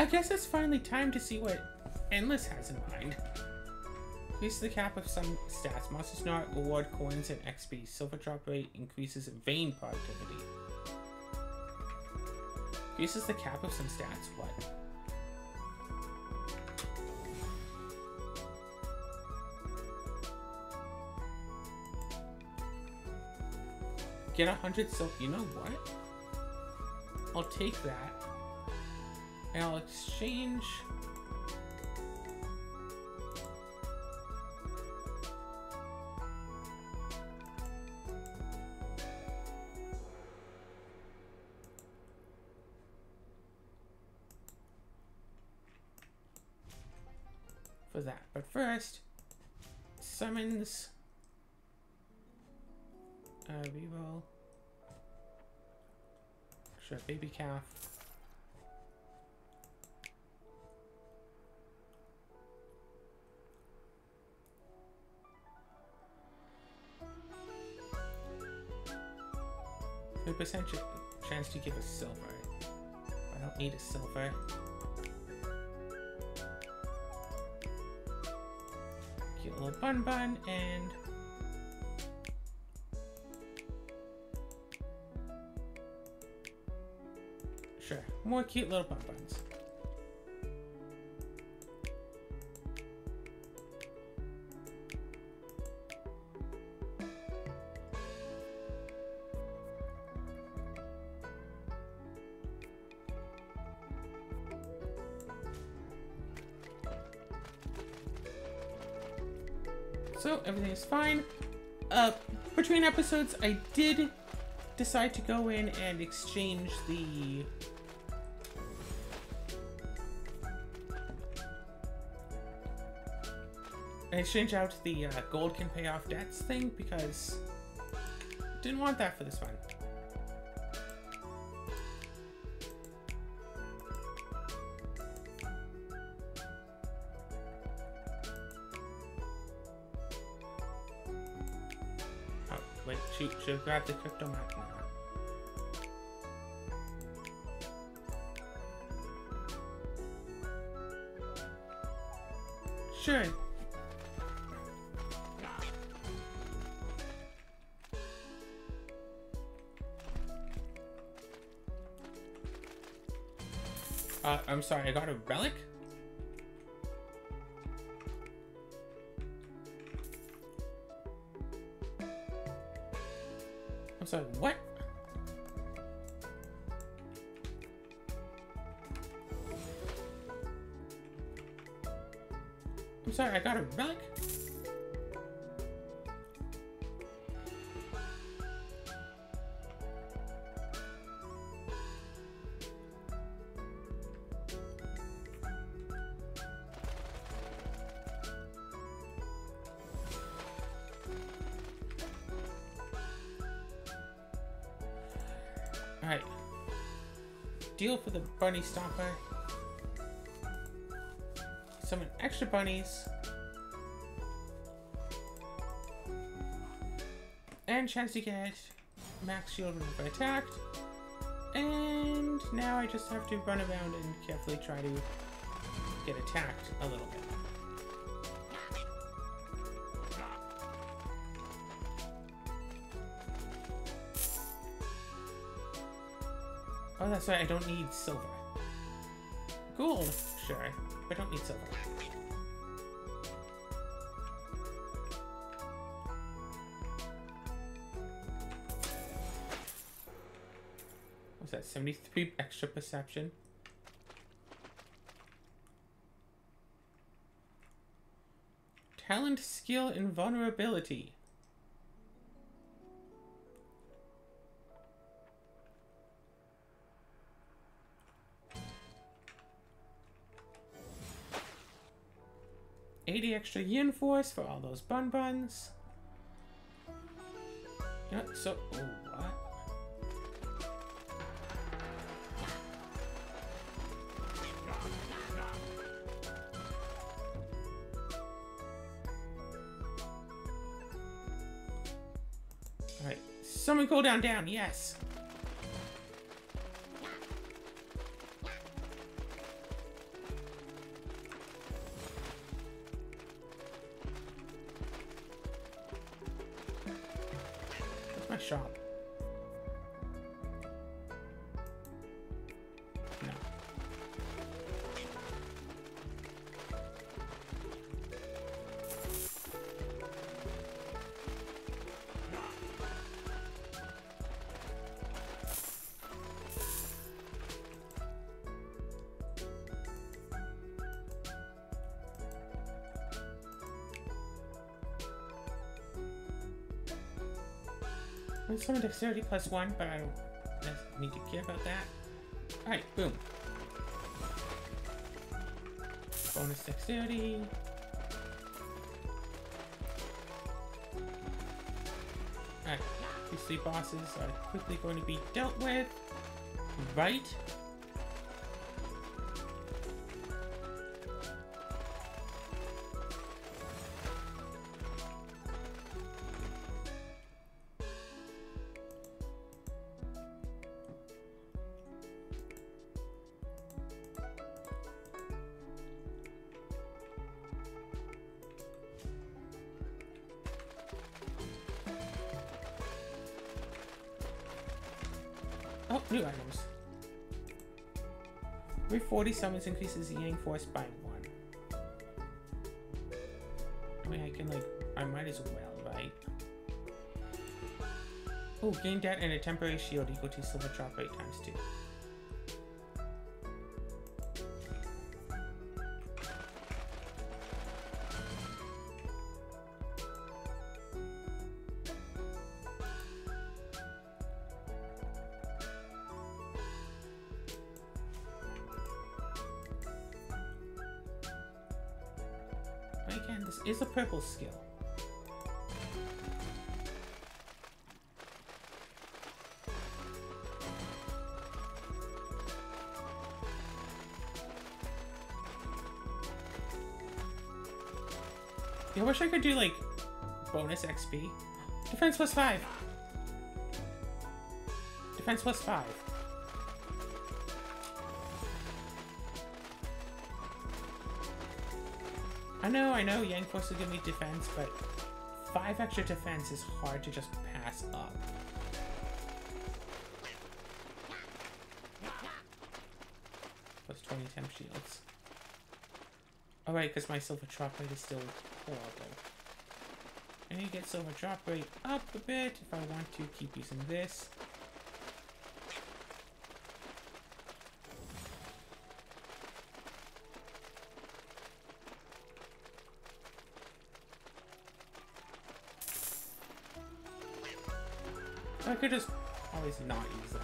I guess it's finally time to see what Endless has in mind. Increase the cap of some stats. Monsters not reward coins and XP. Silver drop rate increases vein productivity. Increases the cap of some stats. What? Get a hundred silver. You know what? I'll take that. And I'll exchange... For that. But first, summons... Uh, reroll. Sure, baby calf. Percent chance to give a silver. I don't need a silver. Cute little bun bun and Sure, more cute little bun buns. Uh, between episodes, I did decide to go in and exchange the exchange out the uh, gold can pay off debts thing because didn't want that for this one. Grabbed the crypto now. Sure. Uh, I'm sorry, I got a relic? Bunny stomper. Summon extra bunnies. And chance to get max shield whenever attacked. And now I just have to run around and carefully try to get attacked a little bit. Oh, that's right, I don't need silver. Gold, sure, I don't need silver. What's that, 73 extra perception? Talent, skill, and vulnerability. Eighty extra yin force for all those bun buns. Yeah, so oh what? Alright, summon cooldown down, yes! Summon dexterity plus one, but I don't need to care about that. Alright, boom. Bonus dexterity. Alright, these three bosses are quickly going to be dealt with. Right? Summons increases the Yang Force by one. I mean, I can, like, I might as well, right? Oh, gain debt and a temporary shield equal to silver drop rate times two. Is skill. I wish I could do like bonus XP. Defense plus five. Defense plus five. I know, I know, Yang Force will give me defense, but five extra defense is hard to just pass up. Plus 20 temp shields. Oh, Alright, because my silver drop rate is still horrible. I need to get silver drop rate up a bit if I want to keep using this. Could just always not use that.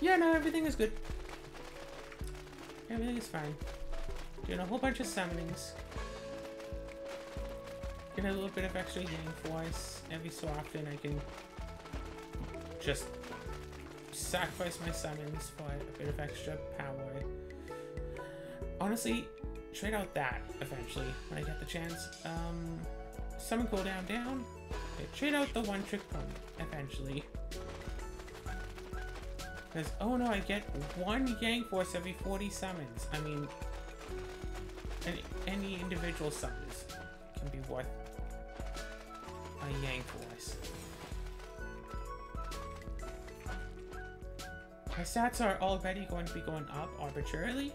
Yeah, no, everything is good. Everything is fine. Doing a whole bunch of summonings. Get a little bit of extra healing force. Every so often I can just sacrifice my summons for a bit of extra power. Honestly, trade out that eventually when I get the chance. Um, summon cooldown down. Okay, trade out the one trick pony eventually. Because, oh no, I get one Yang Force every 40 summons. I mean, any, any individual summons can be worth Yang Force. My stats are already going to be going up arbitrarily.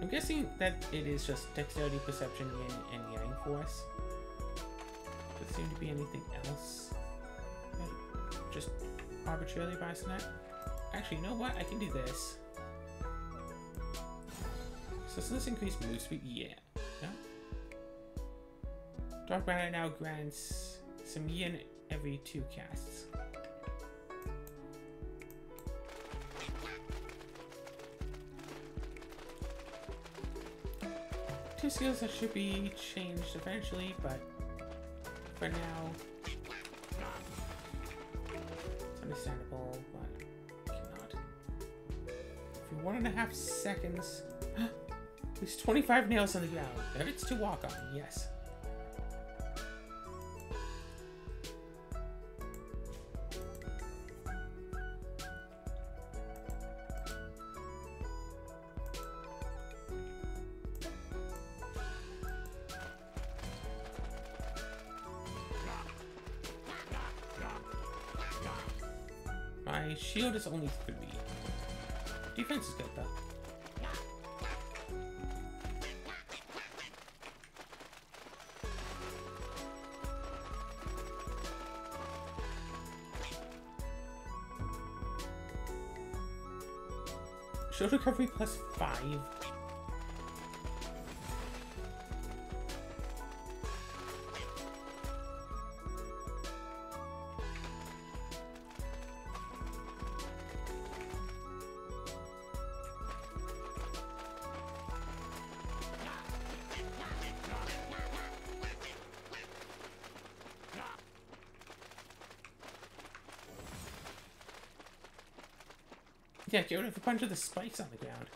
I'm guessing that it is just Dexterity, Perception, Yin, and Yang Force. Doesn't seem to be anything else. Just arbitrarily by snap. Actually, you know what? I can do this. So does this increase move speed? Yeah. Dark Banner now grants some yin every two casts. Two skills that should be changed eventually, but for now, it's understandable, but cannot. For one and a half seconds, There's 25 nails on the ground. It's to walk on, yes. Yeah, get rid of a bunch of the spikes on the ground.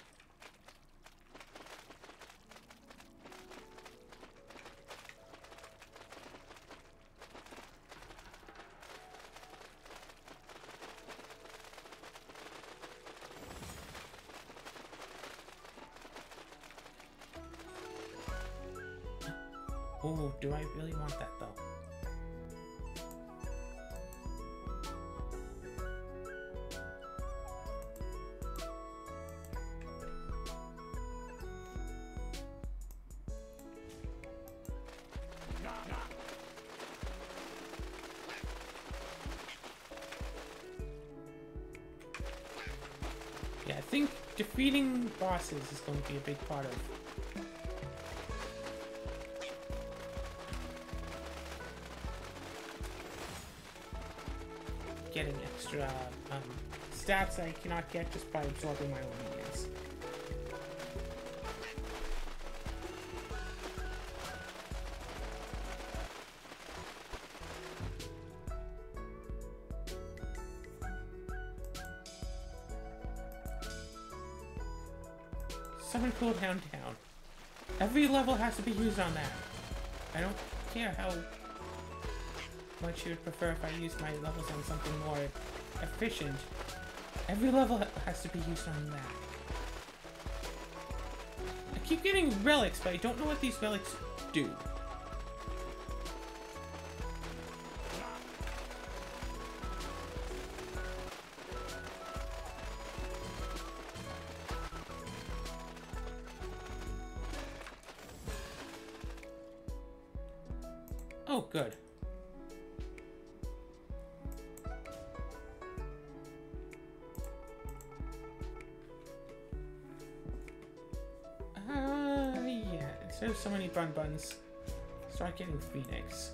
Is going to be a big part of getting extra um, stats I cannot get just by absorbing my own minions. Has to be used on that. I don't care how much you would prefer if I used my levels on something more efficient. Every level has to be used on that. I keep getting relics, but I don't know what these relics do. Oh, good. Uh, yeah. Instead of so many bun buns, start getting Phoenix.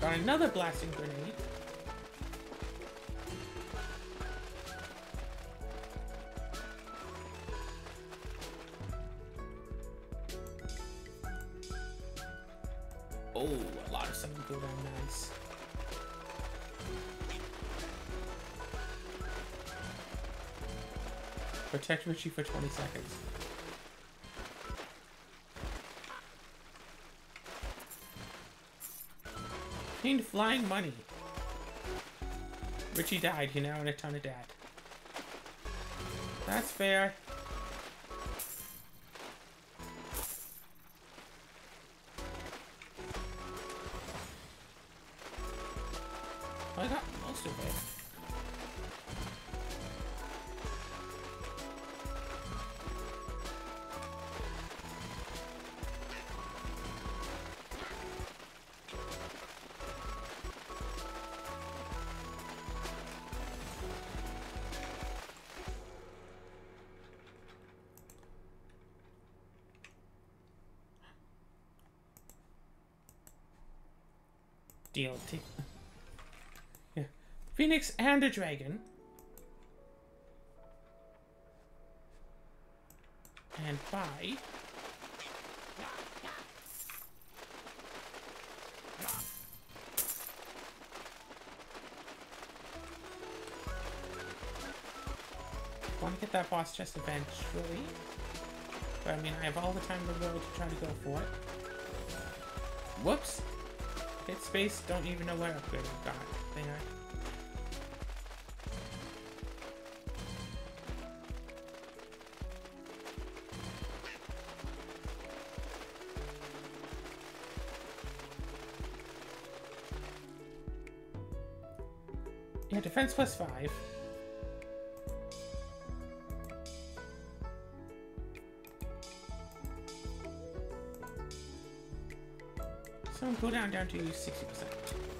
Got another blasting grenade. Protect Richie for 20 seconds. Gained flying money. Richie died, you now own a ton of debt. That's fair. yeah. Phoenix and a dragon. And buy. Want to get that boss chest eventually. But I mean, I have all the time in the world to try to go for it. Whoops. Hit space, don't even know what upgrade I got. Thing I Yeah, defense plus five. Cooldown down to 60%.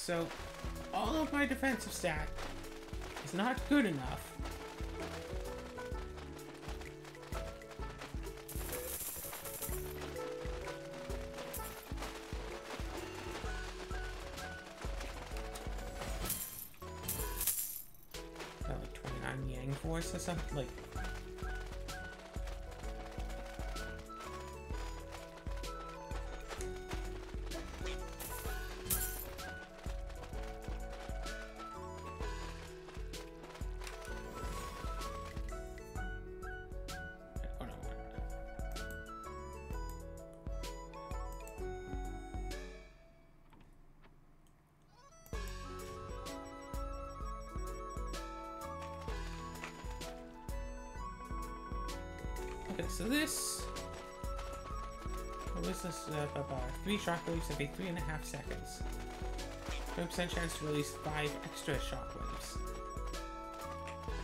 So all of my defensive stat is not good enough. Got like 29 Yang Force or something? Like, Three shockwaves every three and a half seconds. 20% chance to release five extra shockwaves.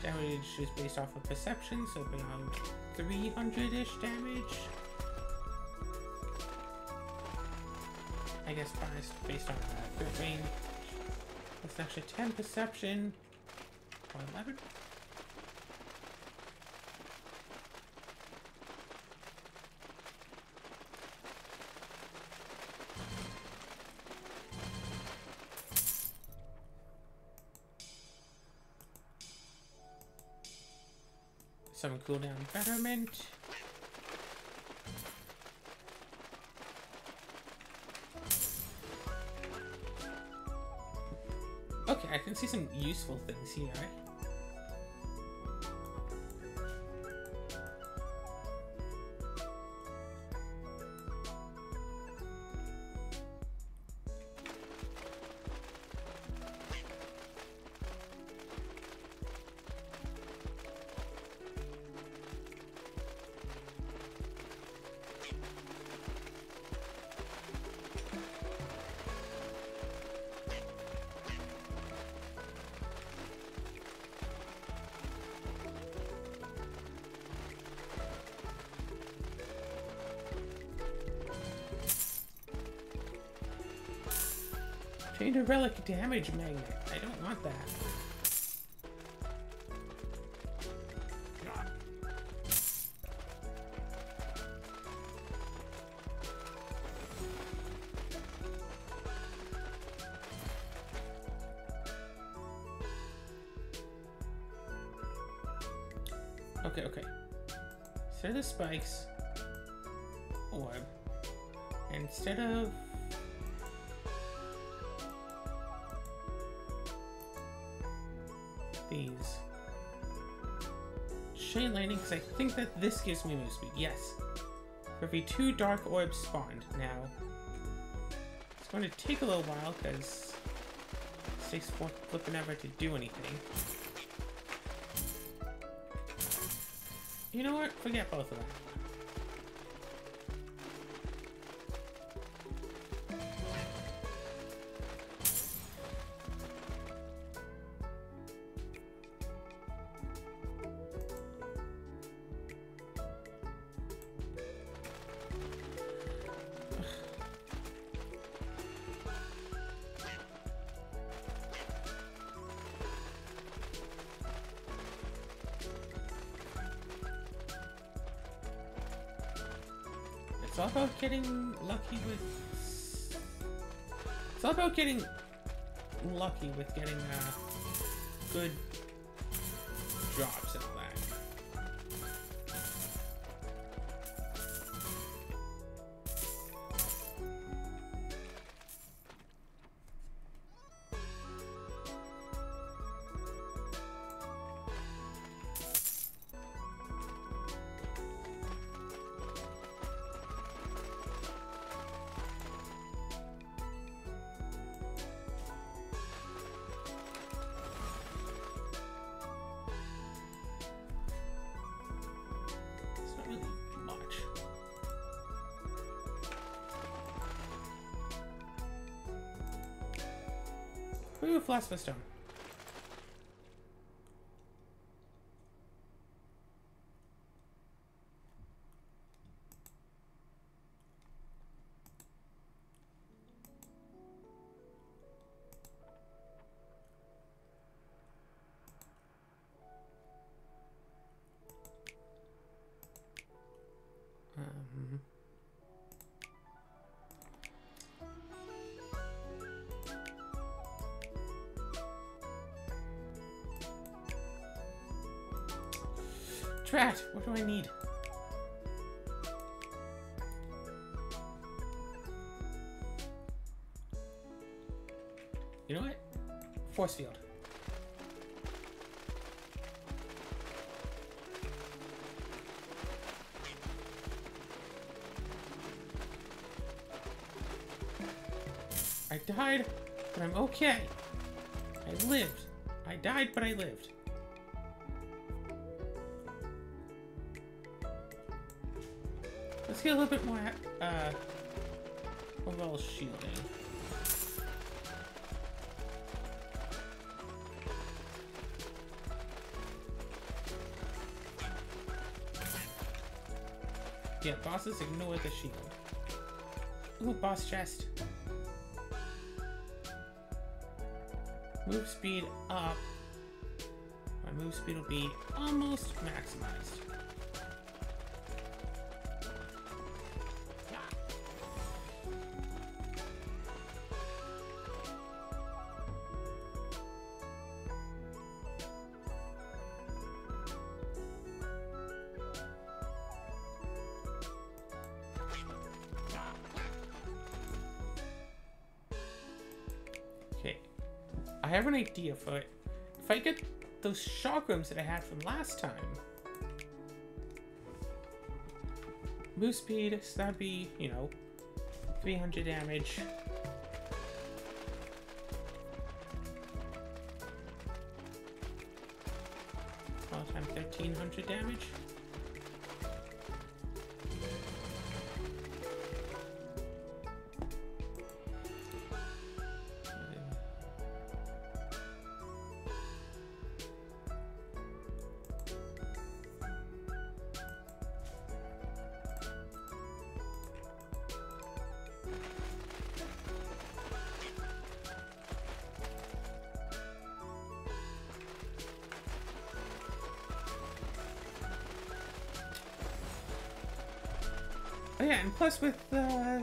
Damage is based off of perception, so beyond 300-ish damage. I guess based, based on crit range. That's actually 10 perception. Or 11? Some cooldown betterment. Okay, I can see some useful things here. Relic damage magnet. I don't want that. Okay, okay. Of the spikes, think that this gives me move speed. Yes. For every two dark orbs spawned. Now, it's going to take a little while, because It takes flipping ever to do anything. You know what? Forget both of them. It's all about getting lucky with... It's all about getting lucky with getting uh, good Philosopher's stone. Force field. I died, but I'm okay. I lived. I died, but I lived. Let's get a little bit more, uh, overall shielding. Yeah, bosses ignore the shield. Ooh, boss chest. Move speed up. My move speed will be almost maximized. Those chakrams that I had from last time, move speed, so that'd be, you know, 300 damage. Oh yeah, and plus with uh,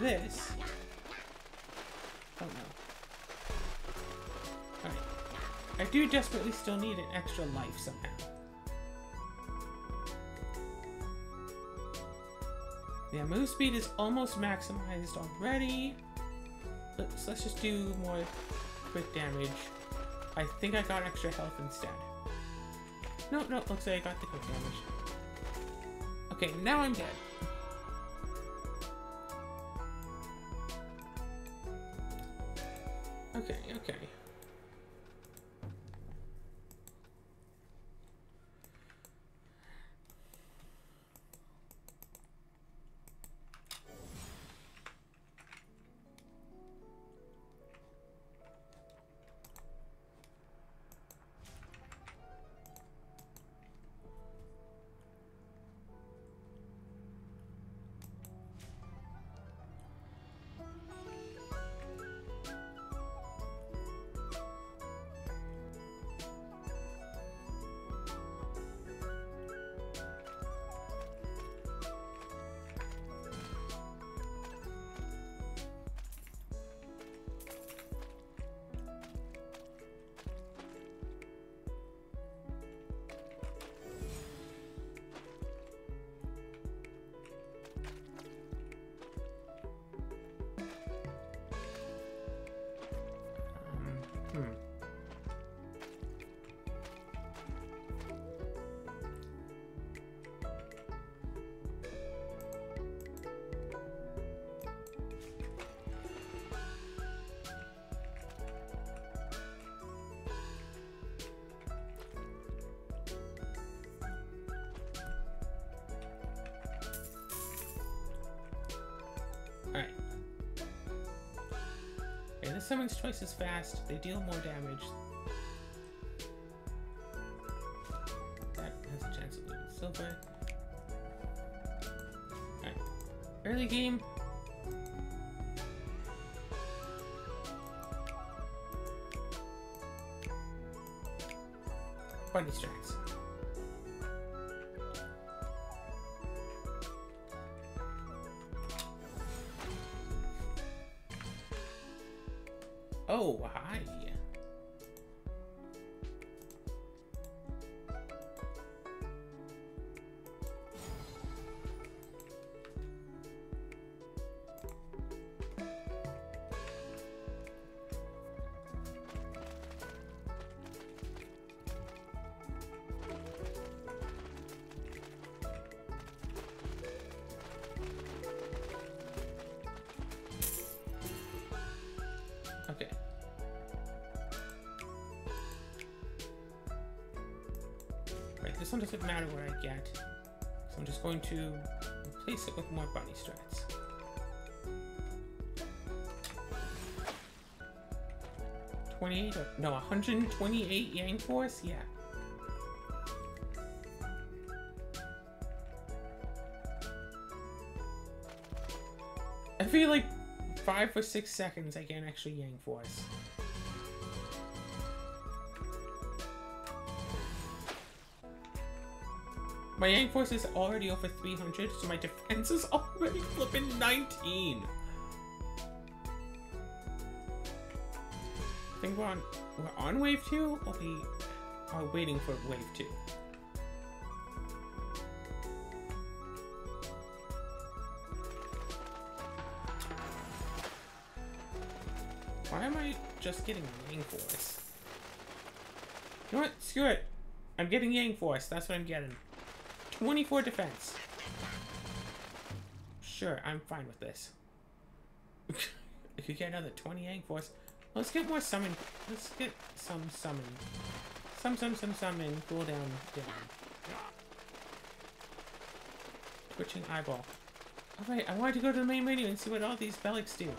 this. Oh no. Alright. I do desperately still need an extra life somehow. Yeah, move speed is almost maximized already. Let's, let's just do more quick damage. I think I got extra health instead. No, no, looks like I got the quick damage. Okay, now I'm dead. Hmm. Summons twice as fast. They deal more damage. Going to replace it with more bunny strats. Twenty-eight? Or, no, 128 Yang Force. Yeah. I feel like five or six seconds I can actually Yang Force. My Yang Force is already over 300, so my defense is already flipping 19. I think we're on we're on wave two, or we are waiting for wave two. Why am I just getting Yang Force? You know what? Screw it. I'm getting Yang Force. That's what I'm getting. 24 defense. Sure, I'm fine with this. if you get another 20 Yang Force, let's get more summon. Let's get some summon. Some, some, some summon. Cool down, down. Twitching eyeball. Alright, I wanted to go to the main menu and see what all these relics do.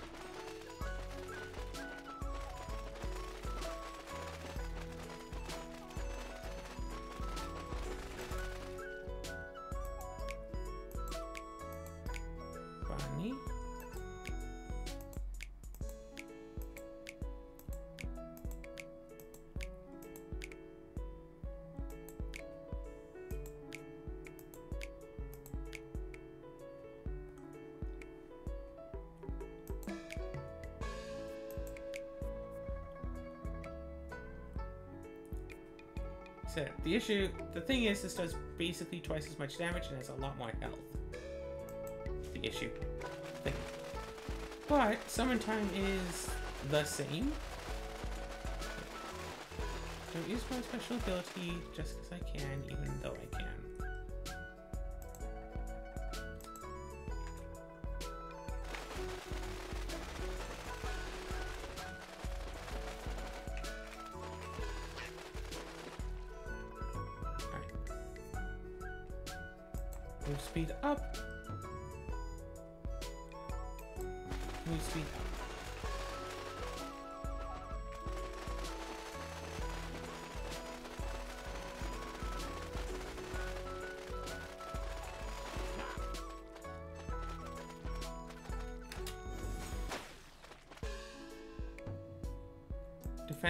The thing is, this does basically twice as much damage and has a lot more health. The issue. Thing. But summon time is the same. Don't use my special ability just because I can, even though I can.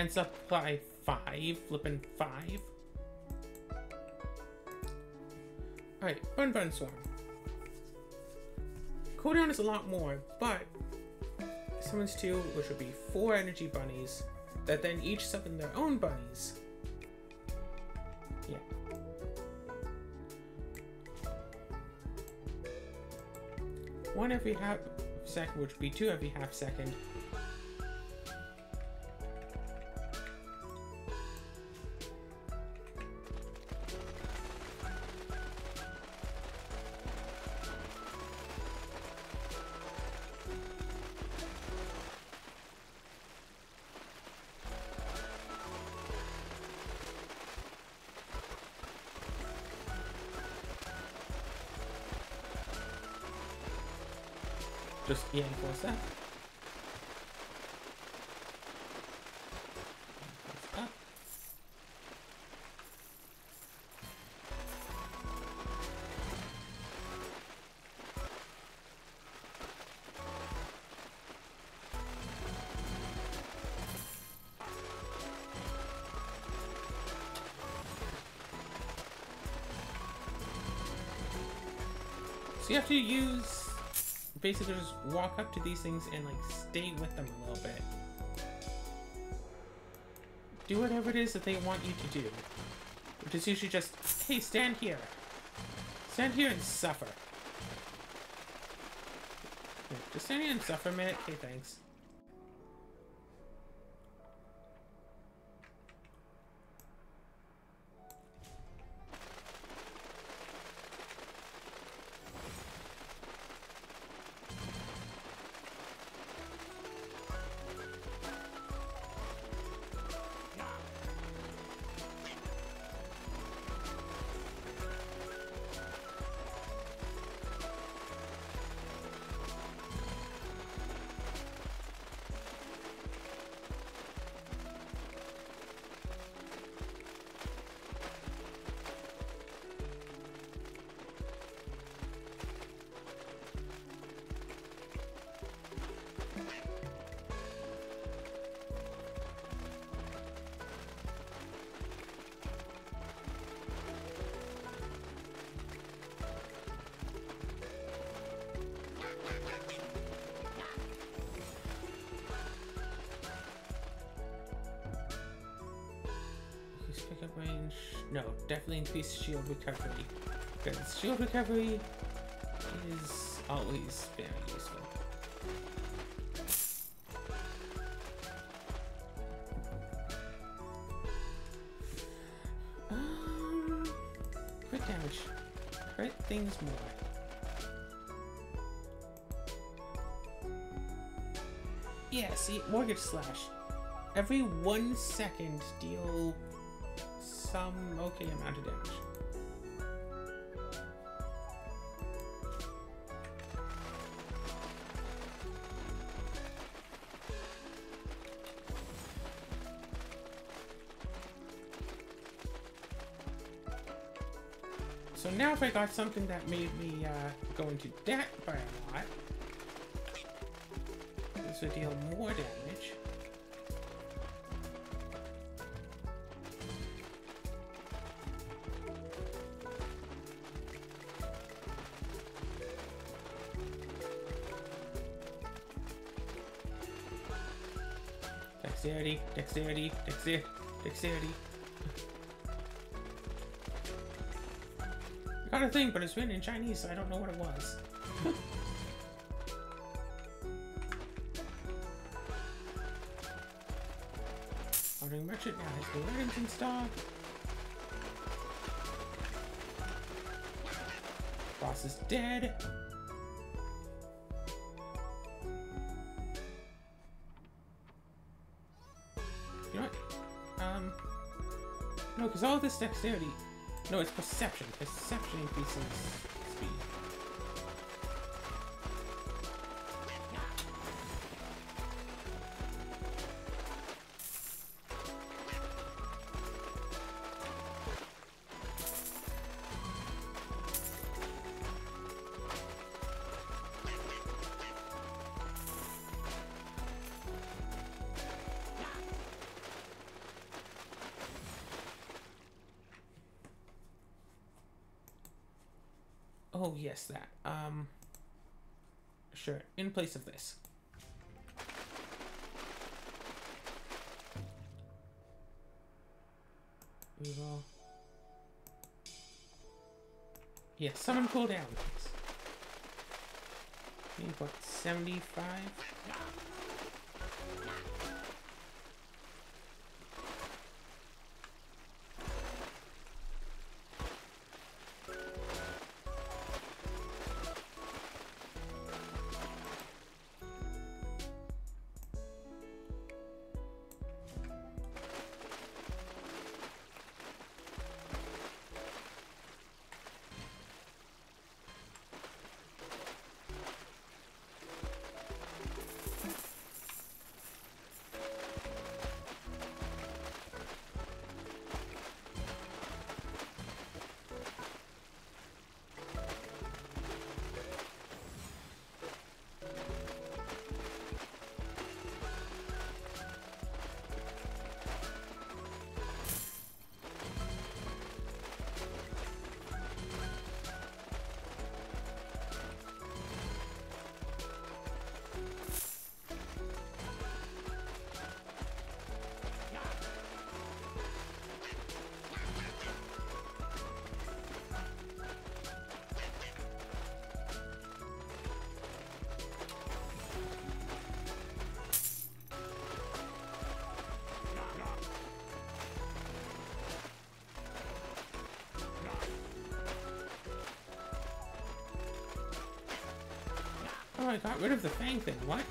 Defense up by five, flipping five. Alright, Bun Bun Swarm. Cooldown is a lot more, but summons two, which would be four energy bunnies, that then each summon their own bunnies. Yeah. One every half second, which would be two every half second. So you have to use basically just walk up to these things and like stay with them a little bit. Do whatever it is that they want you to do. Which is usually just, hey, stand here. Stand here and suffer. Just stand here and suffer a minute. Okay, thanks. Definitely increase shield recovery. Because shield recovery is always very useful. Um, crit damage. Crit things more. Yeah, see, Mortgage Slash. Every one second, deal some okay amount of damage. So now if I got something that made me uh, go into debt by a lot, this would deal more damage. Dexterity, dexterity. I got a thing, but it's written in Chinese, so I don't know what it was. Ordering merchant now has the items in stock. Boss is dead. This dexterity. No, it's perception. Perception increases Oh, yes, that. Um, sure, in place of this. We will... Yeah, summon cooldown. Need what, 75? I got rid of the fang thing. What?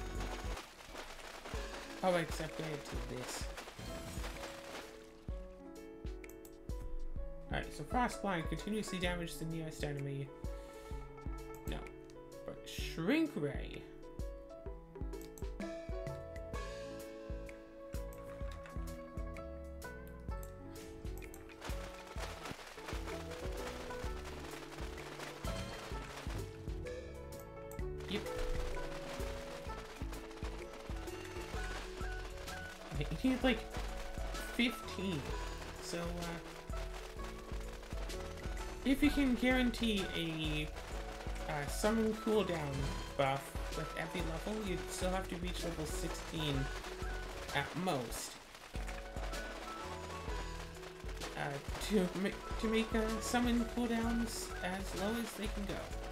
Oh, I accepted to this. Alright, so Frostblind continuously damages the nearest enemy. No. But Shrink Ray. Guarantee a uh, summon cooldown buff with every level, you'd still have to reach level 16 at most. Uh, to, ma to make uh, summon cooldowns as low as they can go.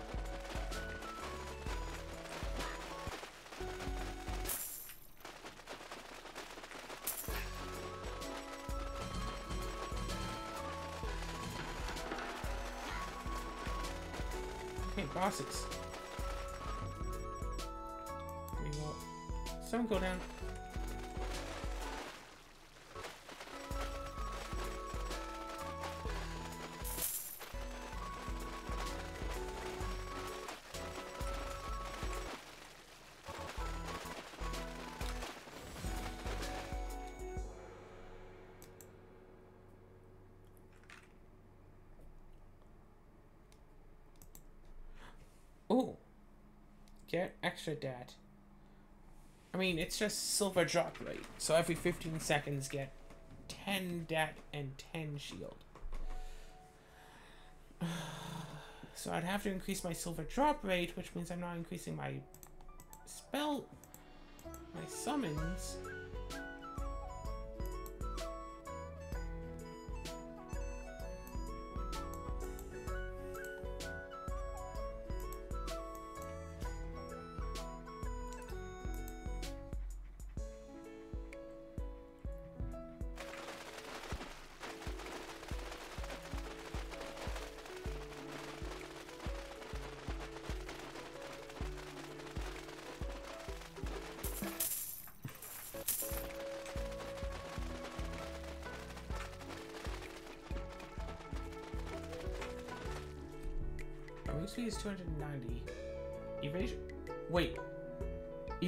Get extra debt. I mean, it's just silver drop rate. So every 15 seconds, get 10 debt and 10 shield. So I'd have to increase my silver drop rate, which means I'm not increasing my spell, my summons.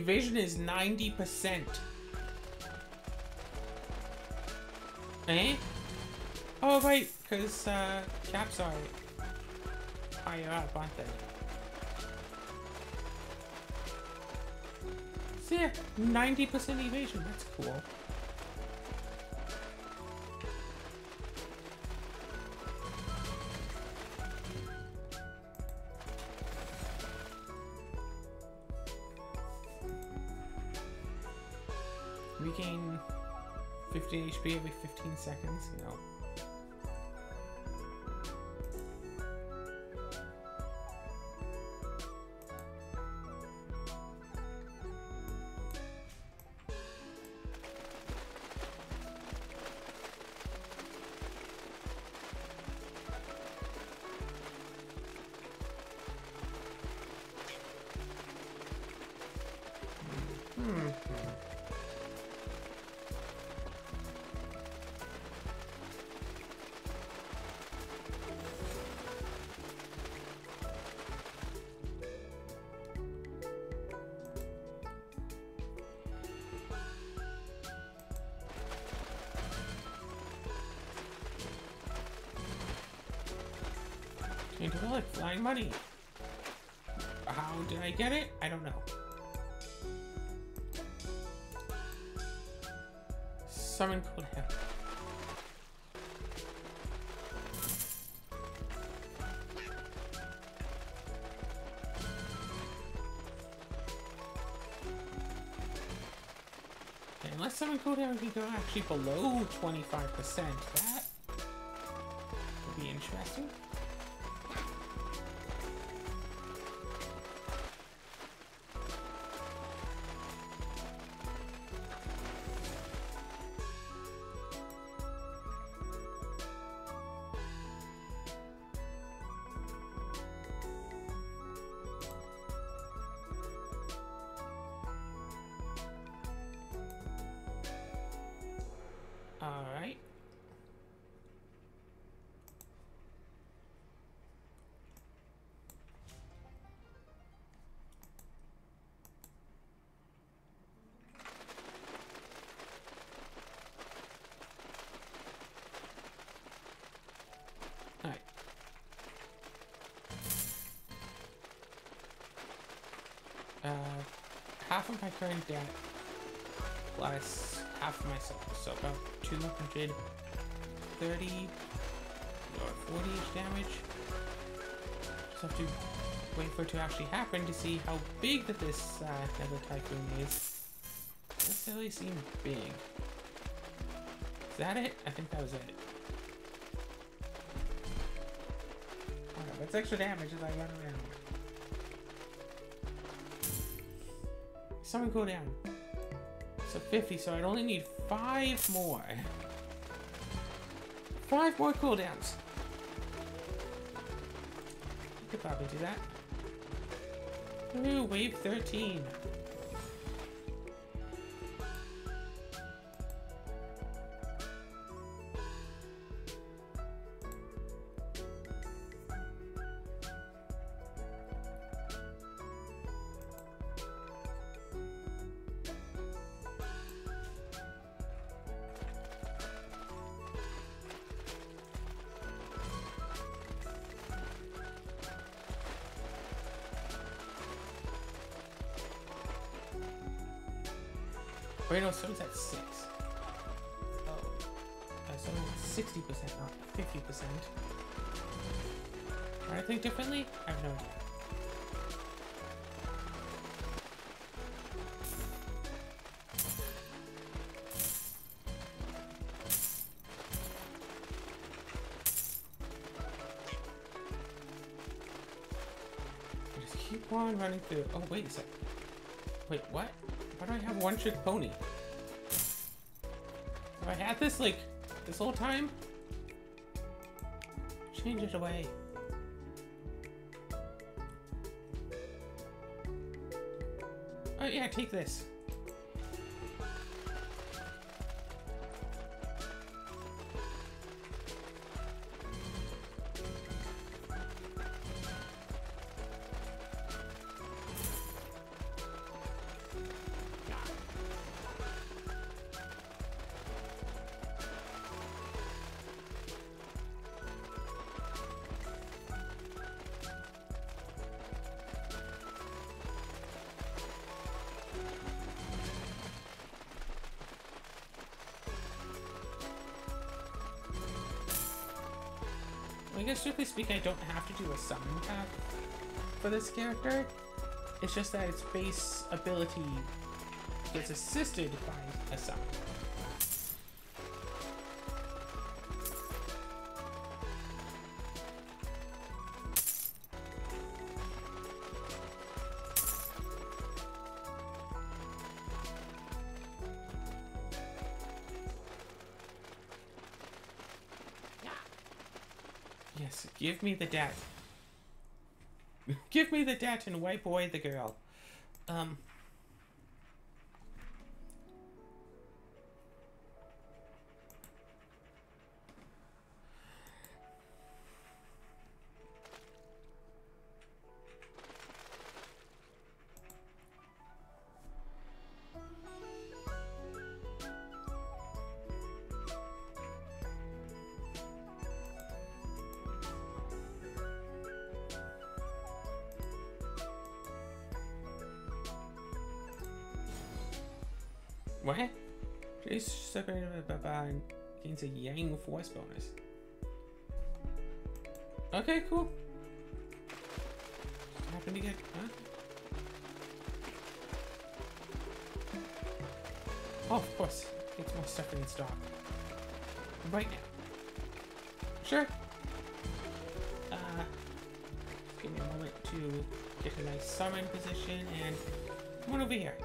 Evasion is 90%. Eh? Oh, wait, because uh, caps are higher up, aren't they? Yeah, 90% evasion. That's cool. Seconds? No. Hmm. The like flying money. How did I get it? I don't know. Summon cooldown. Okay, Unless summon cooldown can go actually below 25%, that Uh, half of my current debt plus half of myself, so about 230 or 40 ish damage. Just have to wait for it to actually happen to see how big that this uh, Nether Typhoon is. Doesn't necessarily seem big. Is that it? I think that was it. Alright, that's extra damage as I run around. Summon cooldown. So 50, so I'd only need five more. Five more cooldowns. You could probably do that. Ooh, wave 13. On running through. Oh, wait a sec. Wait, what? Why do I have one trick pony? Have I had this like this whole time? Change it away. Oh yeah, take this. Strictly speaking, I don't have to do a summon path for this character. It's just that its base ability gets assisted by a summon. Give me the debt. give me the debt and wipe away the girl. What? Please separated by gains a Yang Force bonus. Okay, cool. Just happen to get, huh? Oh, of course. It's more stuff in stock. Right now. Sure. Uh, give me a moment to get a nice summon position and come on over here.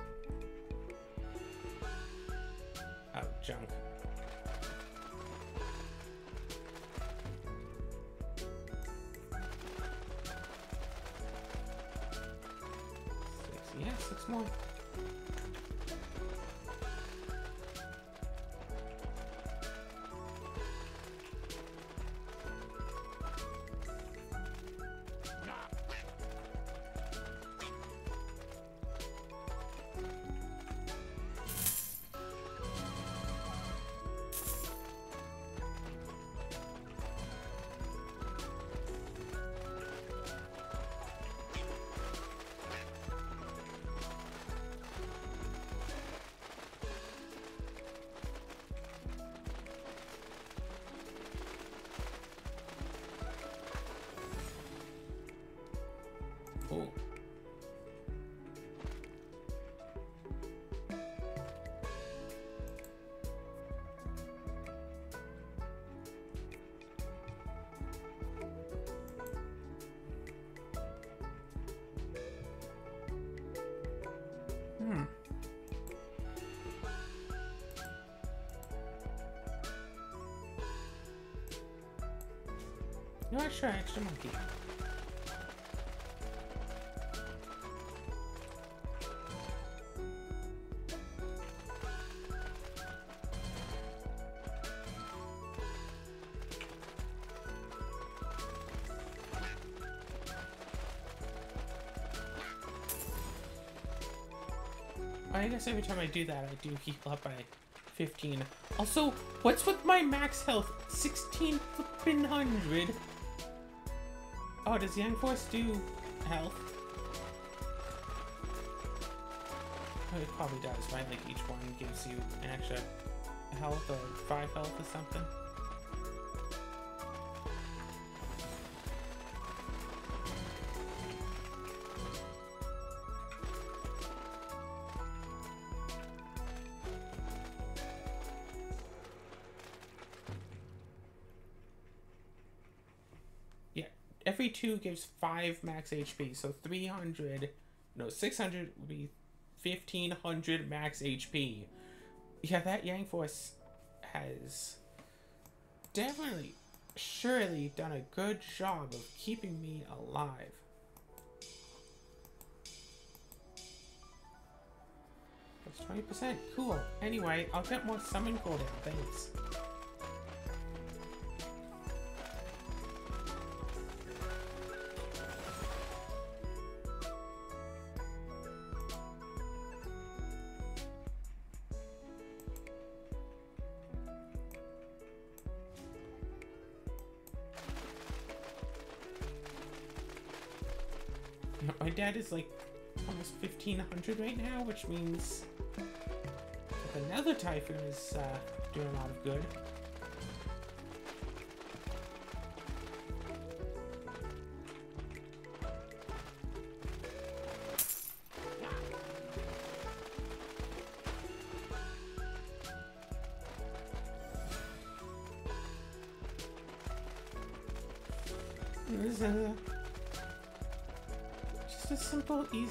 Hmm. No extra extra monkey. Time I do that, I do heal up by 15. Also, what's with my max health? 16 flippin' hundred. Oh, does Yang Force do health? Oh, it probably does, right? Like each one gives you an extra health or 5 health or something. Gives five max HP, so 300, no, 600 would be 1500 max HP. Yeah, that Yang Force has definitely, surely done a good job of keeping me alive. That's 20%. Cool. Anyway, I'll get more summon cooldown. Thanks. My dad is like almost 1500 right now, which means that another typhoon is uh, doing a lot of good.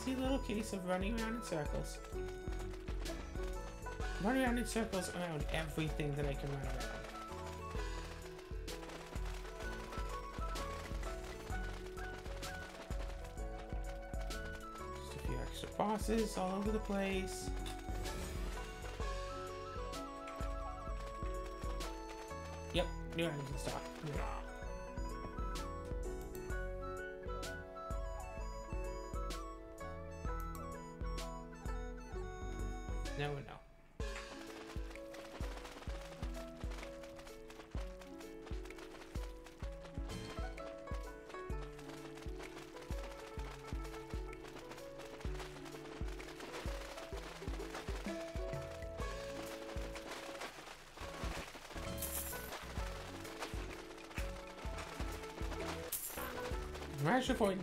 Easy little case of running around in circles. Run around in circles around everything that I can run around. Just a few extra bosses all over the place. Yep, new items in stock.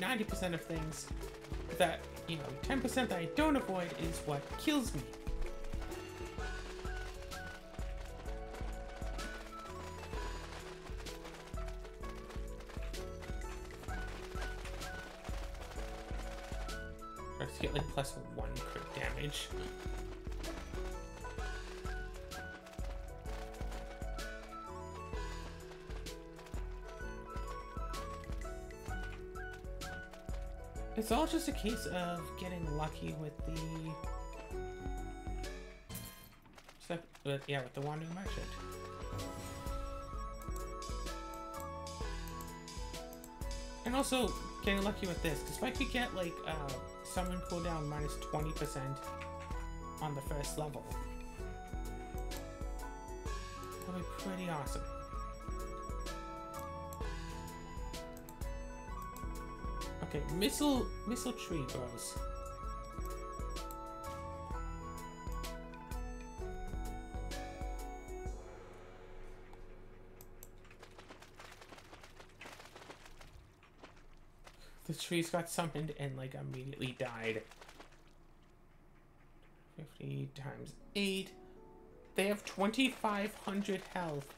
90% of things that, you know, 10% that I don't avoid is what kills me. I have to get like plus one crit damage. It's all just a case of getting lucky with the... Yeah, with the Wandering Merchant. And also getting lucky with this, because if I could get like uh, summon cooldown minus 20% on the first level, that would be pretty awesome. Okay, missile missile tree grows. The trees got summoned and like immediately died. 50 times 8. They have 2500 health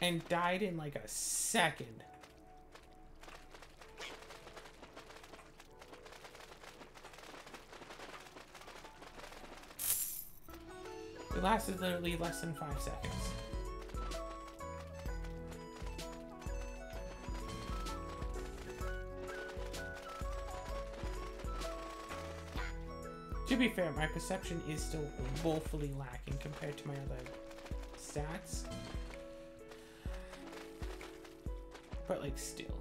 and died in like a second. It lasted literally less than five seconds. To be fair, my perception is still woefully lacking compared to my other stats. But like still.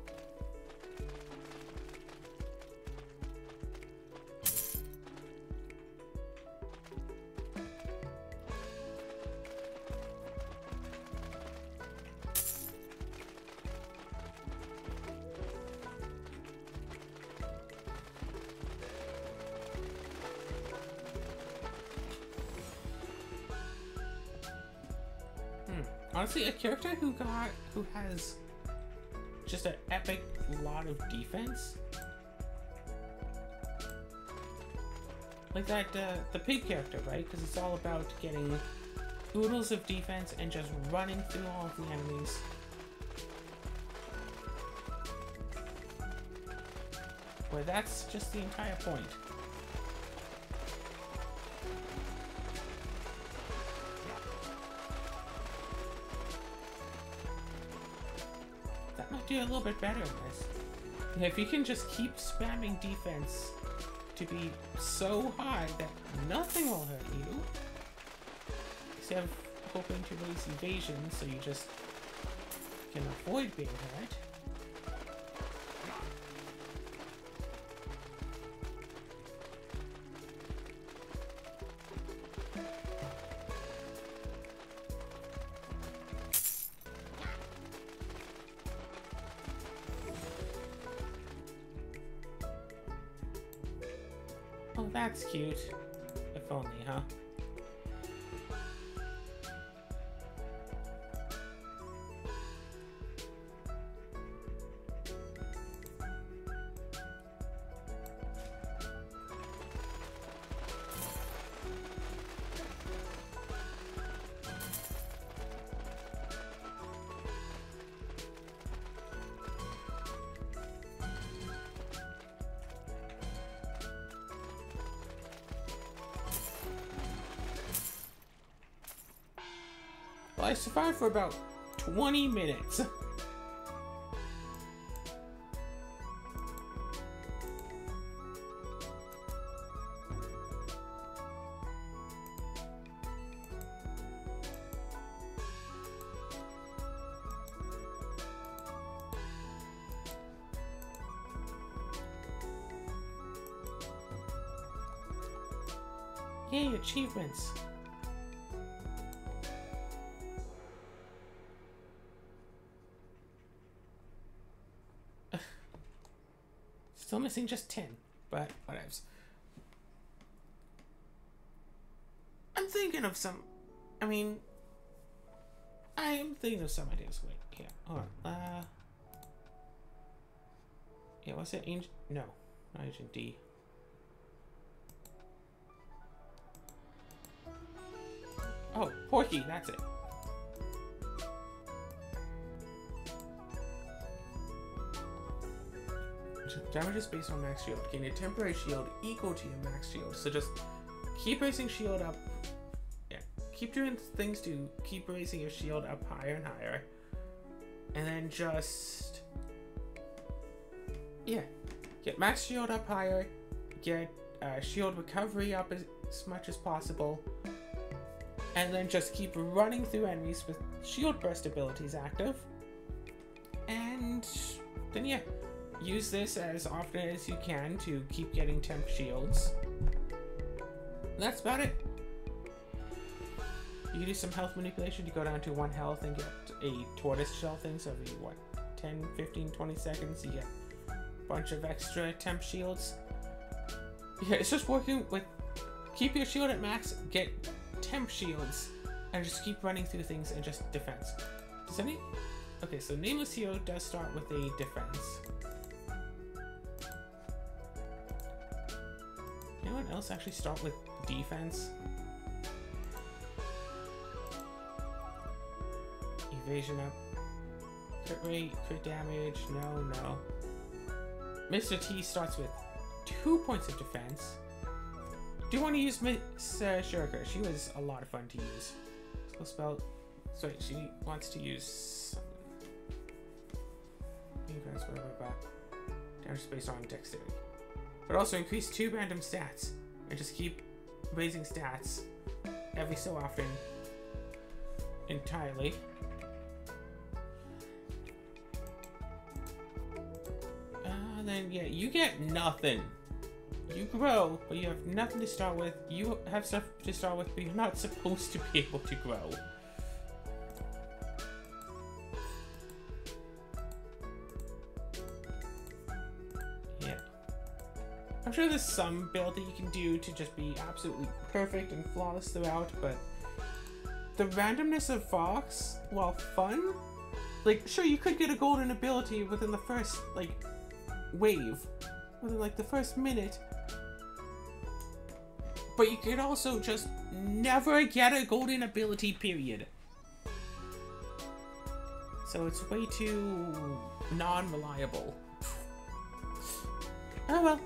Honestly a character who got who has just an epic lot of defense. Like that uh, the pig character right? Because it's all about getting oodles of defense and just running through all of the enemies. Where that's just the entire point a little bit better in this. if you can just keep spamming defense to be so high that nothing will hurt you, instead of hoping to raise evasion so you just can avoid being hurt. I survived for about 20 minutes. Just 10, but whatevs. I'm thinking of some. I mean, I am thinking of some ideas. Wait, yeah, hold on. Uh, yeah, what's it? Agent? No, not Agent D. Oh, Porky, that's it. Damage is based on max shield. Gain a temporary shield equal to your max shield. So just keep raising shield up. Yeah, keep doing things to keep raising your shield up higher and higher. And then just... Yeah, get max shield up higher. Get uh, shield recovery up as, as much as possible and then just keep running through enemies with shield burst abilities active. And then yeah, use this as often as you can to keep getting temp shields. That's about it. You can do some health manipulation to go down to one health and get a tortoise shell thing, so every what 10, 15, 20 seconds you get a bunch of extra temp shields. Yeah, it's just working with keep your shield at max, get temp shields and just keep running through things and just defense. Does any... Okay, so Nameless Hero does start with a defense. Else actually start with defense? Evasion up. Crit rate, crit damage, no, no. Mr. T starts with two points of defense do you want to use Miss uh, Shuriker. She was a lot of fun to use. Skill spell. Sorry, she wants to use. Increase whatever, but Damage based on dexterity. But also increase two random stats. And just keep raising stats every so often entirely. Uh, then, yeah, you get nothing you grow, but you have nothing to start with. You have stuff to start with, but you're not supposed to be able to grow. I'm sure there's some build that you can do to just be absolutely perfect and flawless throughout, but the randomness of Fox, while fun, like, sure, you could get a golden ability within the first, like, wave, within, like, the first minute, but you could also just never get a golden ability, period. So it's way too non-reliable. Oh well.